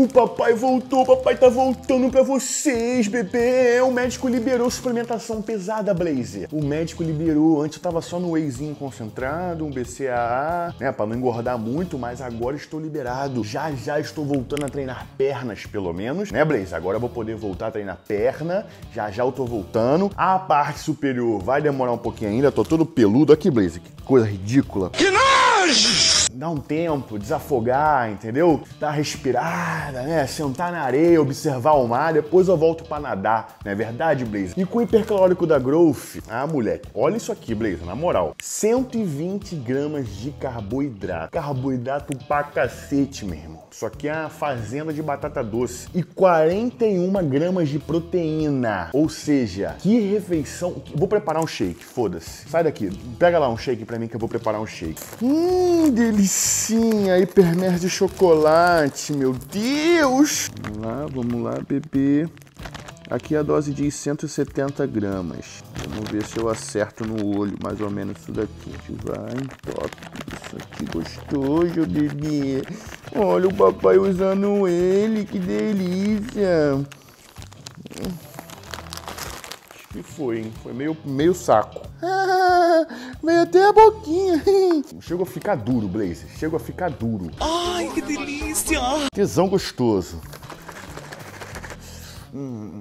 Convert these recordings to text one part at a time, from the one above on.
O papai voltou, o papai tá voltando pra vocês, bebê. O médico liberou suplementação pesada, Blazer. O médico liberou. Antes eu tava só no wheyzinho concentrado, um BCAA, né, pra não engordar muito, mas agora estou liberado. Já já estou voltando a treinar pernas, pelo menos, né, Blazer? Agora eu vou poder voltar a treinar perna. Já já eu tô voltando. A parte superior vai demorar um pouquinho ainda. Tô todo peludo aqui, Blazer. Que coisa ridícula. Que nojo! Dá um tempo, desafogar, entendeu? Dar uma respirada, né? Sentar na areia, observar o mar, depois eu volto para nadar, não é verdade, Blazer? E com o hipercalórico da Growth, ah, moleque, olha isso aqui, Blazer, na moral. 120 gramas de carboidrato. Carboidrato pra cacete, meu irmão. Isso aqui é uma fazenda de batata doce. E 41 gramas de proteína. Ou seja, que refeição. Vou preparar um shake, foda-se. Sai daqui, pega lá um shake pra mim que eu vou preparar um shake. Hum, delicinha, hipermer de chocolate, meu Deus! Vamos lá, vamos lá, bebê. Aqui a dose diz 170 gramas. Vamos ver se eu acerto no olho, mais ou menos isso daqui. Vai, top. Isso aqui gostoso, bebê. Olha o papai usando ele, que delícia. Que foi, hein? Foi meio, meio saco. Ah, veio até a boquinha. Chegou a ficar duro, Blaze. Chegou a ficar duro. Ai, que delícia! Tesão gostoso. Hum.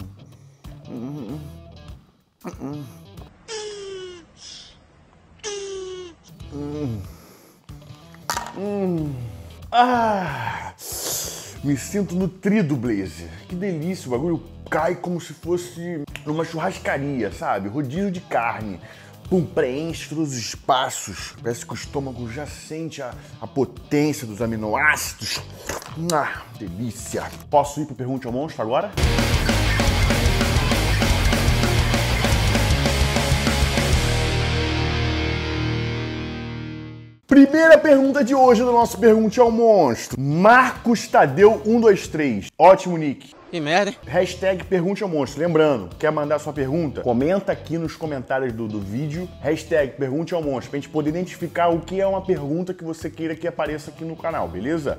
Hum. Hum. Hum. Hum. Ah! Me sinto nutrido, Blaze. Que delícia, o bagulho cai como se fosse numa churrascaria, sabe? Rodízio de carne. Pum, preenche todos os espaços. Parece que o estômago já sente a, a potência dos aminoácidos. Ah, delícia. Posso ir pro Pergunte ao Monstro agora? Primeira pergunta de hoje do nosso Pergunte ao Monstro. Marcos Tadeu 123. Ótimo nick. Que merda, hein? Hashtag Pergunte ao Monstro. Lembrando, quer mandar sua pergunta? Comenta aqui nos comentários do, do vídeo. Hashtag Pergunte ao Monstro. Pra gente poder identificar o que é uma pergunta que você queira que apareça aqui no canal, beleza?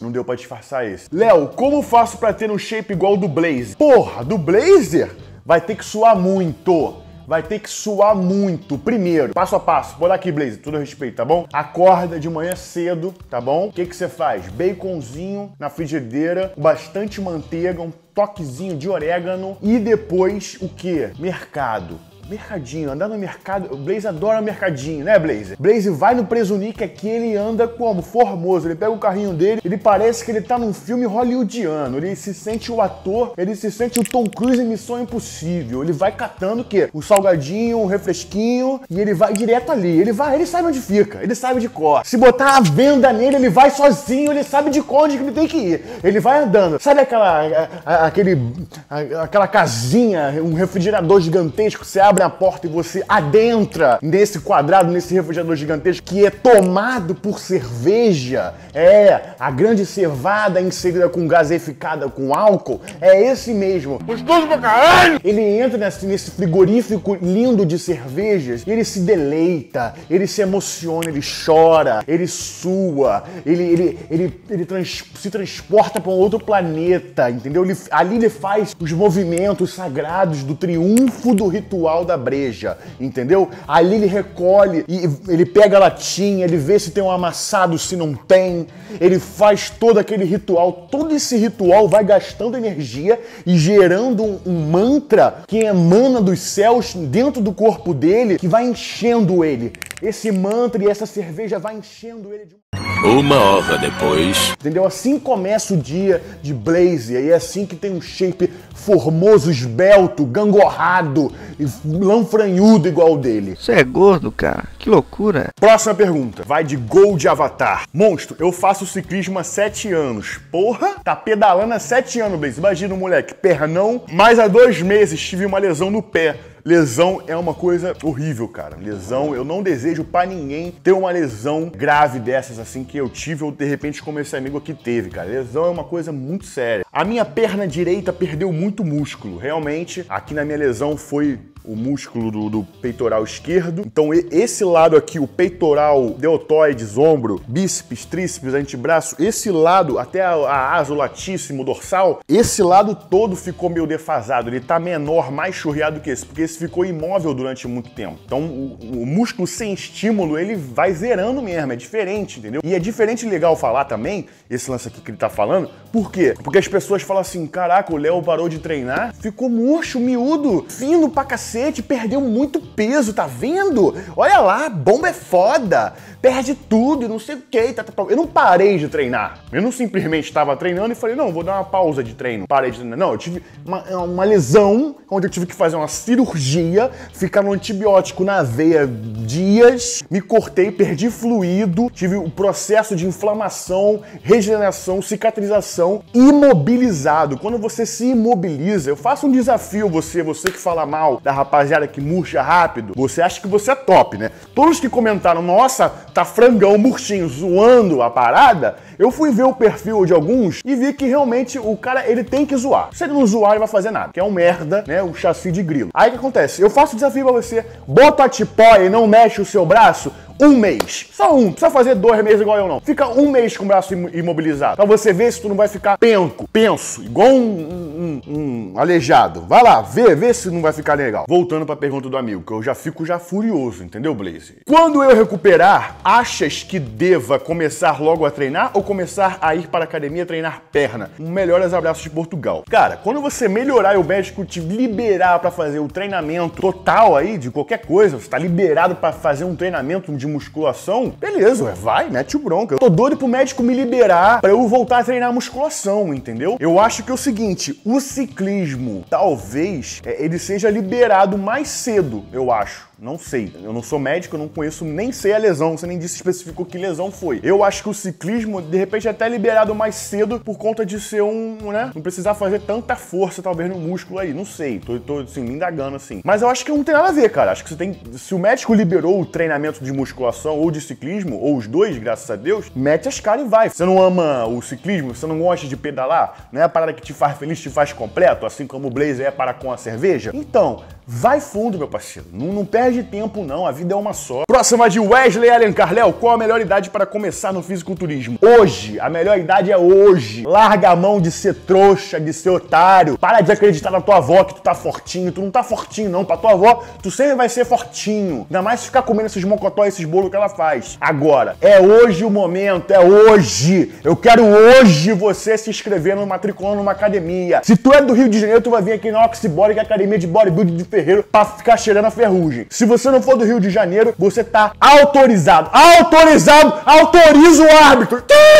Não deu pra disfarçar esse. Léo, como faço pra ter um shape igual do Blazer? Porra, do Blazer? Vai ter que suar muito vai ter que suar muito. Primeiro, passo a passo, vou aqui, Blaze, tudo a respeito, tá bom? Acorda de manhã cedo, tá bom? O que que você faz? Baconzinho na frigideira, bastante manteiga, um toquezinho de orégano e depois o que? Mercado Mercadinho, andar no mercado. O Blaze adora mercadinho, né, Blaze? Blaze vai no Presunic aqui, ele anda como? Formoso. Ele pega o carrinho dele, ele parece que ele tá num filme hollywoodiano. Ele se sente o ator, ele se sente o Tom Cruise em Missão Impossível. Ele vai catando o quê? Um salgadinho, um refresquinho e ele vai direto ali. Ele vai, ele sabe onde fica, ele sabe de cor. Se botar a venda nele, ele vai sozinho, ele sabe de cor onde ele tem que ir. Ele vai andando. Sabe aquela, a, a, aquele, a, aquela casinha, um refrigerador gigantesco, você abre a porta e você adentra nesse quadrado, nesse refrigerador gigantesco que é tomado por cerveja, é a grande cevada inserida com gaseificada com álcool, é esse mesmo. Gostoso pra caralho! Ele entra nesse, nesse frigorífico lindo de cervejas, ele se deleita, ele se emociona, ele chora, ele sua, ele, ele, ele, ele trans, se transporta para um outro planeta, entendeu? Ele, ali ele faz os movimentos sagrados do triunfo do ritual da breja, entendeu? Ali ele recolhe e ele pega a latinha, ele vê se tem um amassado, se não tem, ele faz todo aquele ritual. Todo esse ritual vai gastando energia e gerando um, um mantra que emana dos céus dentro do corpo dele, que vai enchendo ele. Esse mantra e essa cerveja vai enchendo ele de uma hora depois. Entendeu? Assim começa o dia de Blaze. E é assim que tem um shape formoso, esbelto, gangorrado e lanfranhudo igual o dele. Você é gordo, cara? Que loucura. Próxima pergunta. Vai de Gold Avatar. Monstro, eu faço ciclismo há 7 anos. Porra, tá pedalando há 7 anos, Blaze. Imagina, moleque, pernão. Mas há dois meses tive uma lesão no pé. Lesão é uma coisa horrível, cara. Lesão, eu não desejo para ninguém ter uma lesão grave dessas assim que eu tive ou de repente como esse amigo aqui teve, cara. Lesão é uma coisa muito séria. A minha perna direita perdeu muito músculo. Realmente, aqui na minha lesão foi o músculo do, do peitoral esquerdo. Então esse lado aqui, o peitoral, deltoides, ombro, bíceps, tríceps, antebraço, esse lado, até a, a asa, o latíssimo, dorsal, esse lado todo ficou meio defasado. Ele tá menor, mais churreado que esse, porque esse ficou imóvel durante muito tempo. Então o, o músculo sem estímulo, ele vai zerando mesmo, é diferente, entendeu? E é diferente legal falar também, esse lance aqui que ele tá falando, por quê? Porque as pessoas falam assim, caraca, o Léo parou de treinar, ficou murcho, miúdo, fino pra cacete, perdeu muito peso, tá vendo? Olha lá, bomba é foda, perde tudo, não sei o que, tá, tá, tá. Eu não parei de treinar, eu não simplesmente estava treinando e falei, não, vou dar uma pausa de treino, parei de treinar. Não, eu tive uma, uma lesão, onde eu tive que fazer uma cirurgia, ficar no antibiótico na veia dias, me cortei, perdi fluido, tive o processo de inflamação, regeneração, cicatrização, imobilizado. Quando você se imobiliza, eu faço um desafio você, você que fala mal da rapaziada que murcha rápido, você acha que você é top, né? Todos que comentaram, nossa, tá frangão, murchinho, zoando a parada, eu fui ver o perfil de alguns e vi que realmente o cara, ele tem que zoar. Se ele não zoar, ele vai fazer nada, que é um merda, né? O chassi de grilo. Aí o que acontece? Eu faço o desafio pra você, bota a tipóia e não mexe o seu braço, um mês. Só um. Não precisa fazer dois meses igual eu, não. Fica um mês com o braço im- imobilizado. Pra você ver se tu não vai ficar penco, penso, igual um, um- um aleijado. Vai lá, vê, vê se não vai ficar legal. Voltando pra pergunta do amigo, que eu já fico já furioso, entendeu, Blaze? Quando eu recuperar, achas que deva começar logo a treinar ou começar a ir para a academia treinar perna? Um melhores abraços de Portugal. Cara, quando você melhorar e o médico te liberar pra fazer o treinamento total aí de qualquer coisa, você tá liberado pra fazer um treinamento de musculação, beleza, ué, vai, mete o bronca. Eu tô doido pro médico me liberar pra eu voltar a treinar musculação, entendeu? Eu acho que é o seguinte, o ciclismo, talvez, é, ele seja liberado mais cedo, eu acho. Não sei. Eu não sou médico, eu não conheço, nem sei a lesão. Você nem disse especificou que lesão foi. Eu acho que o ciclismo, de repente, é até liberado mais cedo por conta de ser um, né? Não precisar fazer tanta força, talvez, no músculo aí. Não sei. Tô, tô assim, me indagando assim. Mas eu acho que não tem nada a ver, cara. Acho que você tem. Se o médico liberou o treinamento de musculação ou de ciclismo, ou os dois, graças a Deus, mete as caras e vai. Você não ama o ciclismo, você não gosta de pedalar, não é a parada que te faz feliz, te faz completo, assim como o Blazer é para com a cerveja? Então, vai fundo, meu parceiro. Não, não perde tempo, não. A vida é uma só. Próxima de Wesley Alencar. Léo, qual a melhor idade para começar no fisiculturismo? Hoje. A melhor idade é hoje. Larga a mão de ser trouxa, de ser otário. Para de acreditar na tua avó que tu tá fortinho. Tu não tá fortinho, não. Pra tua avó, tu sempre vai ser fortinho. Ainda mais se ficar comendo esses mocotó, esses bolos que ela faz. Agora, é hoje o momento. É hoje. Eu quero hoje você se inscrever no matriculando numa academia. Se tu é do Rio de Janeiro, tu vai vir aqui na Oxybody, que é a academia de bodybuilding de Ferreiro, pra ficar cheirando a ferrugem. Se você não for do Rio de Janeiro, você tá autorizado. Autorizado! Autoriza o árbitro! Ih!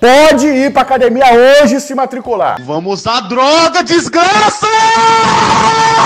Pode ir pra academia hoje e se matricular. Vamos à droga, desgraça!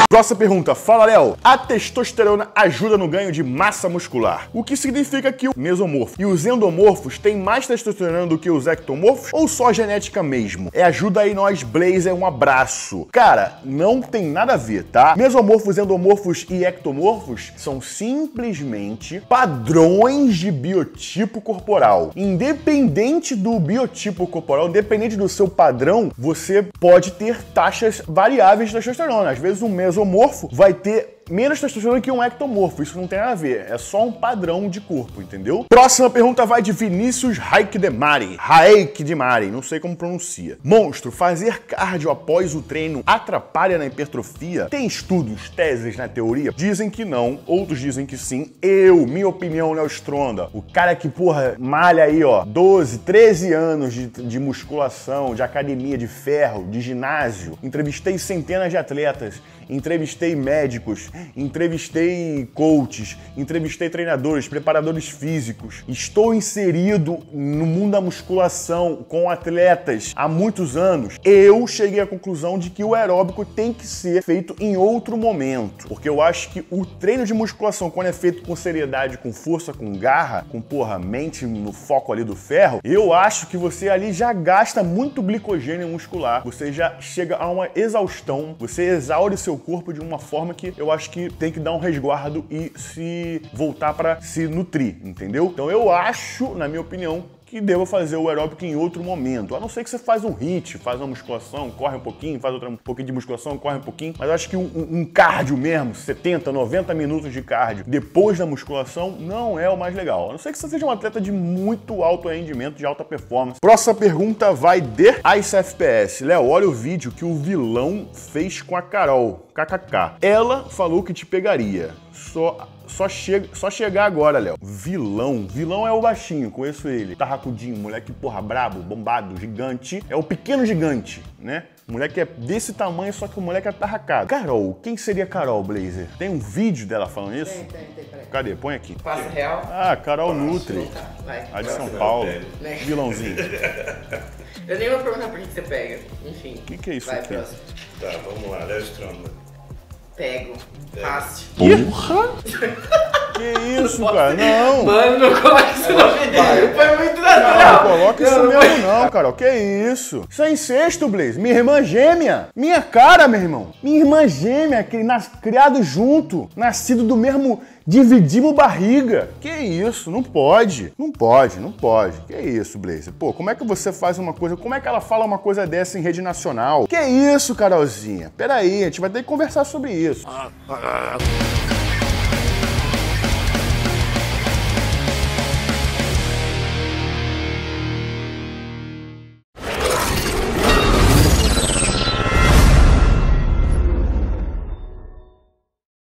Próxima pergunta. Fala, Léo. A testosterona ajuda no ganho de massa muscular. O que significa que o mesomorfo e os endomorfos têm mais testosterona do que os ectomorfos ou só genética mesmo? É ajuda aí nós, Blazer, um abraço. Cara, não tem nada a ver, tá? Mesomorfos, endomorfos e ectomorfos são simplesmente padrões de biotipo corporal. Independente do biotipo corporal, independente do seu padrão, você pode ter taxas variáveis de testosterona. Às vezes um mesomorfo vai ter menos testosterona que um ectomorfo. Isso não tem a ver. É só um padrão de corpo, entendeu? Próxima pergunta vai de Vinícius Raik de Mari. Raik de Mari, não sei como pronuncia. Monstro, fazer cardio após o treino atrapalha na hipertrofia? Tem estudos, teses na teoria? Dizem que não, outros dizem que sim. Eu, minha opinião, Léo Stronda, o cara que, porra, malha aí, ó, 12, 13 anos de, de musculação, de academia, de ferro, de ginásio, entrevistei centenas de atletas, entrevistei médicos, entrevistei coaches, entrevistei treinadores, preparadores físicos. Estou inserido no mundo da musculação com atletas há muitos anos. Eu cheguei à conclusão de que o aeróbico tem que ser feito em outro momento, porque eu acho que o treino de musculação, quando é feito com seriedade, com força, com garra, com porra, mente no foco ali do ferro, eu acho que você ali já gasta muito glicogênio muscular, você já chega a uma exaustão, você exaure seu corpo de uma forma que eu acho que tem que dar um resguardo e se voltar para se nutrir, entendeu? Então eu acho, na minha opinião, que deva fazer o aeróbico em outro momento. A não ser que você faz um hit, faz uma musculação, corre um pouquinho, faz outra, um pouquinho de musculação, corre um pouquinho. Mas eu acho que um, um cardio mesmo, 70, 90 minutos de cardio depois da musculação, não é o mais legal. A não ser que você seja um atleta de muito alto rendimento, de alta performance. Próxima pergunta vai de Ice FPS. Léo, olha o vídeo que o vilão fez com a Carol. KKK. Ela falou que te pegaria. Só só, chega, só chegar agora, Léo. Vilão. Vilão é o baixinho, conheço ele. Tarracudinho, moleque, porra, brabo, bombado, gigante. É o pequeno gigante, né? O moleque é desse tamanho, só que o moleque é tarracado. Carol, quem seria Carol Blazer? Tem um vídeo dela falando isso? Tem, tem, tem, peraí. Cadê? Põe aqui. Passa real. Ah, Carol Nutri. Tá, vai. A de São Paulo. Vilãozinho. Eu nem vou perguntar por que você pega. Enfim. O que, que é isso vai, aqui? próximo. Tá, vamos lá, Léo. Pego. Fácil. Porra! que isso, cara? Não! Mano, não coloca isso no vídeo. Foi muito Não, natural. coloca isso mesmo não, Carol. Que isso? Isso é incesto, Blaze. Minha irmã gêmea. Minha cara, meu irmão. Minha irmã gêmea, cri- nas- criado junto. Nascido do mesmo... Dividimos barriga. Que isso? Não pode. Não pode, não pode. Que isso, Blaze? Pô, como é que você faz uma coisa... Como é que ela fala uma coisa dessa em rede nacional? Que isso, Carolzinha? Peraí, a gente vai ter que conversar sobre isso.